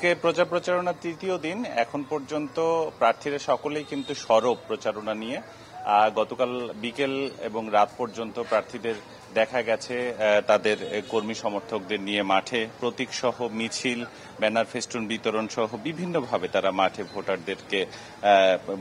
আজকে প্রচার প্রচারণার তৃতীয় দিন। এখন পর্যন্ত প্রার্থীরা সকলেই কিন্তু সরব প্রচারণা নিয়ে। গতকাল বিকেল এবং রাত পর্যন্ত প্রার্থীদের দেখা গেছে তাদের কর্মী সমর্থকদের নিয়ে মাঠে প্রতীক সহ মিছিল, ব্যানার ফেস্টুন বিতরণ সহ বিভিন্নভাবে তারা মাঠে ভোটারদেরকে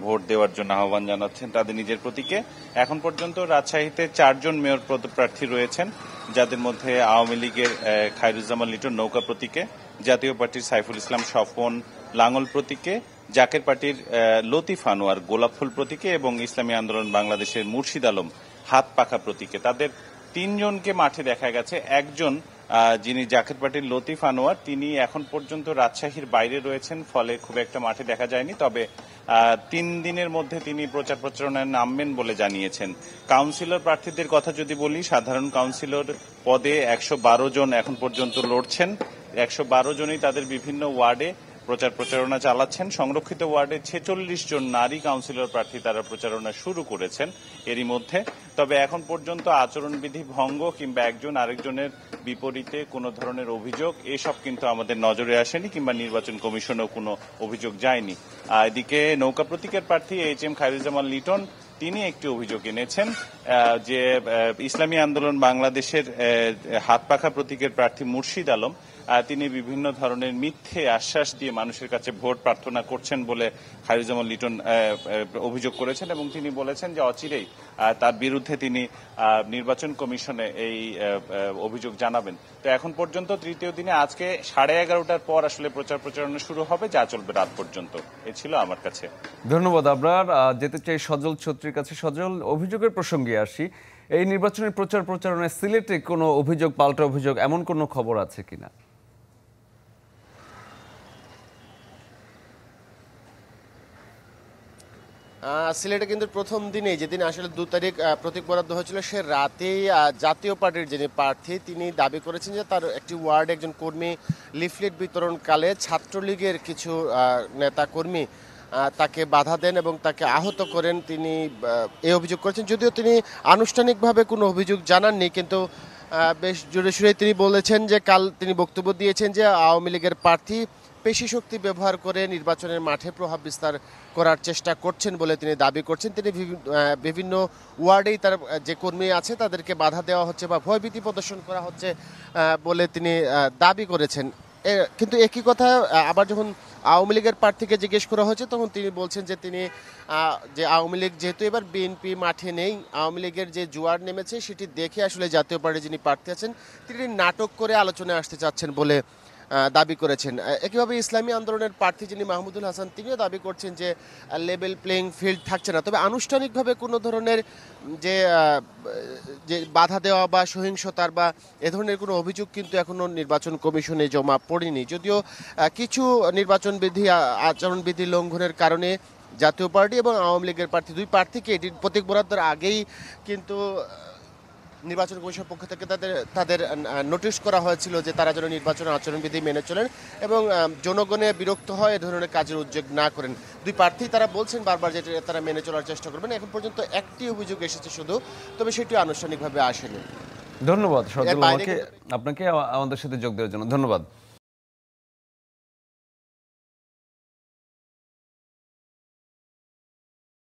ভোট দেওয়ার জন্য আহ্বান জানাচ্ছেন তাদের নিজের প্রতীকে। এখন পর্যন্ত রাজশাহীতে চারজন মেয়র পদপ্রার্থী রয়েছেন, যাদের মধ্যে আওয়ামী লীগের খায়রুজ্জামান লিটন নৌকা প্রতীকে, জাতীয় পার্টির সাইফুল ইসলাম স্বপন লাঙ্গল প্রতীকে, জাকের পার্টির লতিফ আনোয়ার গোলাপফুল প্রতীকে এবং ইসলামী আন্দোলন বাংলাদেশের মুর্শিদ আলম হাত পাখা প্রতীকে। তাদের তিনজনকে মাঠে দেখা গেছে। একজন যিনি জাকের পার্টির লতিফ আনোয়ার, তিনি এখন পর্যন্ত রাজশাহীর বাইরে রয়েছেন, ফলে খুব একটা মাঠে দেখা যায়নি। তবে তিন দিনের মধ্যে তিনি প্রচার প্রচারণায় নামবেন বলে জানিয়েছেন। কাউন্সিলর প্রার্থীদের কথা যদি বলি, সাধারণ কাউন্সিলর পদে একশো বারো জন এখন পর্যন্ত লড়ছেন। একশো বারো জনই তাদের বিভিন্ন ওয়ার্ডে প্রচার প্রচারণা চালাচ্ছেন। সংরক্ষিত ওয়ার্ডে ছেচল্লিশ জন নারী কাউন্সিলর প্রার্থী তারা প্রচারণা শুরু করেছেন। এরই মধ্যে তবে এখন পর্যন্ত আচরণবিধি ভঙ্গ কিংবা একজন আরেকজনের বিপরীতে কোনো ধরনের অভিযোগ, এসব কিন্তু আমাদের নজরে আসেনি কিংবা নির্বাচন কমিশনেও কোনো অভিযোগ যায়নি। এদিকে নৌকা প্রতীকের প্রার্থী এইচ এম খায়রুজ্জামান লিটন, তিনি একটি অভিযোগ এনেছেন যে ইসলামী আন্দোলন বাংলাদেশের হাত পাখা প্রতীকের প্রার্থী মুর্শিদ আলম তিনি বিভিন্ন ধরনের মিথ্যে আশ্বাস দিয়ে মানুষের কাছে ভোট প্রার্থনা করছেন বলে খায়রুজ্জামান লিটন অভিযোগ করেছেন এবং তিনি বলেছেন যে অচিরেই তার বিরুদ্ধে তিনি নির্বাচন কমিশনে এই অভিযোগ জানাবেন। তো এখন পর্যন্ত তৃতীয় দিনে আজকে সাড়ে এগারোটার পর আসলে প্রচার প্রচারণা শুরু হবে, যা চলবে রাত পর্যন্ত। এ ছিল আমার কাছে। ধন্যবাদ আপনার যেতে চাই সজল ছত্রীর কাছে। সজল, অভিযোগের প্রসঙ্গে আসি। এই নির্বাচনের প্রচার প্রচারণায় সিলেটে কোনো অভিযোগ, পাল্টা অভিযোগ, এমন কোনো খবর আছে কিনা? সিলেটে কিন্তু প্রথম দিনে যেদিন আসলে দু তারিখ প্রতীক বরাদ্দ হয়েছিল, সে রাতেই জাতীয় পার্টির যিনি প্রার্থী, তিনি দাবি করেছেন যে তার একটি ওয়ার্ডে একজন কর্মী লিফলেট বিতরণকালে ছাত্রলীগের কিছু নেতা কর্মী তাকে বাধা দেন এবং তাকে আহত করেন। তিনি এই অভিযোগ করেছেন। যদিও তিনি আনুষ্ঠানিকভাবে কোনো অভিযোগ জানাননি, কিন্তু বেশ জোরে সুরে তিনি বলেছেন যে কাল তিনি বক্তব্য দিয়েছেন যে আওয়ামী লীগের প্রার্থী পেশি শক্তি ব্যবহার করে নির্বাচনের মাঠে প্রভাব বিস্তার করার চেষ্টা করছেন বলে তিনি দাবি করছেন। তিনি বিভি- বিভিন্ন ওয়ার্ডেই তার যে কর্মী আছে তাদেরকে বাধা দেওয়া হচ্ছে বা ভয়ভীতি প্রদর্শন করা হচ্ছে বলে তিনি দাবি করেছেন। কিন্তু একই কথা আবার যখন আওয়ামী লীগের প্রার্থীকে জিজ্ঞেস করা হয়েছে, তখন তিনি বলছেন যে তিনি যে আওয়ামী লীগ যেহেতু এবার বিএনপি মাঠে নেই, আওয়ামী লীগের যে জোয়ার নেমেছে সেটি দেখে আসলে জাতীয় পার্টি যিনি প্রার্থী আছেন, তিনি নাটক করে আলোচনায় আসতে চাচ্ছেন বলে দাবি করেছেন। একইভাবে ইসলামী আন্দোলনের প্রার্থী যিনি মাহমুদুল হাসান, তিনিও দাবি করছেন যে লেভেল প্লেইং ফিল্ড থাকছে না। তবে আনুষ্ঠানিকভাবে কোনো ধরনের যে যে বাধা দেওয়া বা সহিংসতার বা এ ধরনের কোনো অভিযোগ কিন্তু এখনও নির্বাচন কমিশনে জমা পড়েনি। যদিও কিছু নির্বাচন বিধি আচরণবিধি লঙ্ঘনের কারণে জাতীয় পার্টি এবং আওয়ামী লীগের প্রার্থী, দুই প্রার্থীকে এটির প্রতীক বরাদ্দের আগেই কিন্তু নির্বাচন কমিশনের পক্ষ থেকে তাদের তাদের নোটিশ করা হয়েছিল যে তারা যেন নির্বাচন আচরণবিধি মেনে চলেন এবং জনগণে বিরক্ত হয় এ ধরনের কাজের উদ্যোগ না করেন। দুই প্রার্থী তারা বলছেন বারবার যে তারা মেনে চলার চেষ্টা করবেন। এখন পর্যন্ত একটি অভিযোগ এসেছে শুধু তবে সেটি আনুষ্ঠানিকভাবে আসেনি। ধন্যবাদ সজল আমাকে আপনাকে আমাদের সাথে যোগ দেওয়ার জন্য ধন্যবাদ।